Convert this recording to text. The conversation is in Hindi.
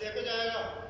देखो जाएगा।